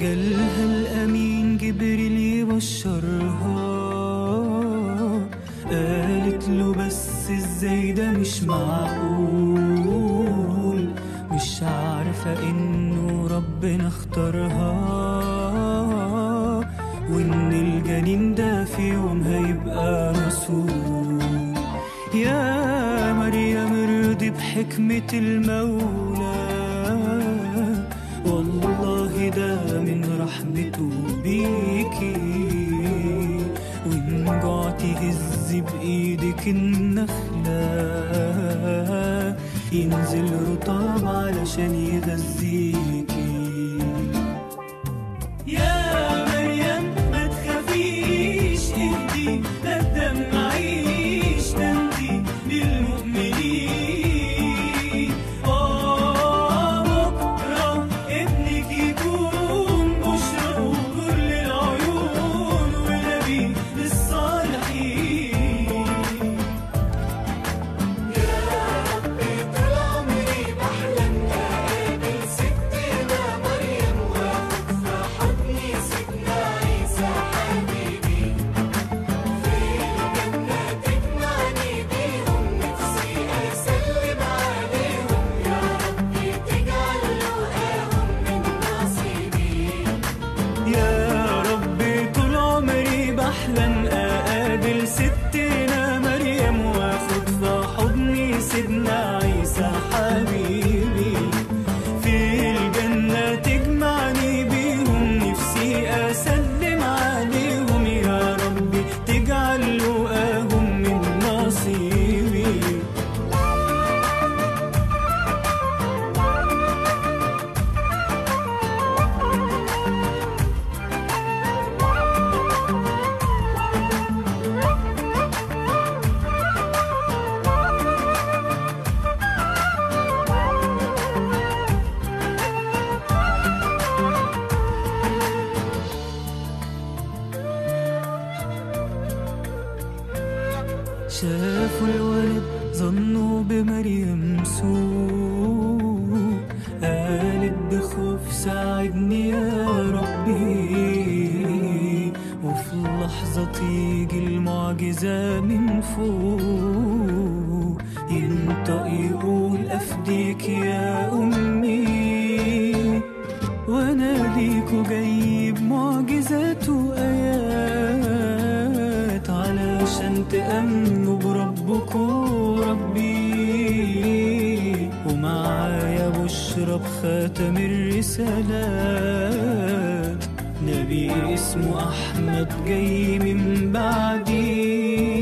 جالها الأمين جبريل يبشرها مش معقول مش عارفة إنه ربنا اختارها. وإن الجنين ده في يوم هيبقى رسول يا مريم ارضي بحكمة المولى. والله ده من رحمته بيكي. وإن جعتي بإيدك النخلة. ينزل رطاب علشان يغذيكي يا مريم ما تخافيش اهدي شافوا الولد ظنوا بمريم سوء. قالت بخوف ساعدني يا ربي. وفي لحظة تيجي المعجزة من فوق. ينطق يقول أفديك يا أمي. وأنا ليكوا جاي بمعجزات وآيات علشان تامنوا ومعايا بشرى بخاتم الرسالات نبي اسمه أحمد جاي من بعدي.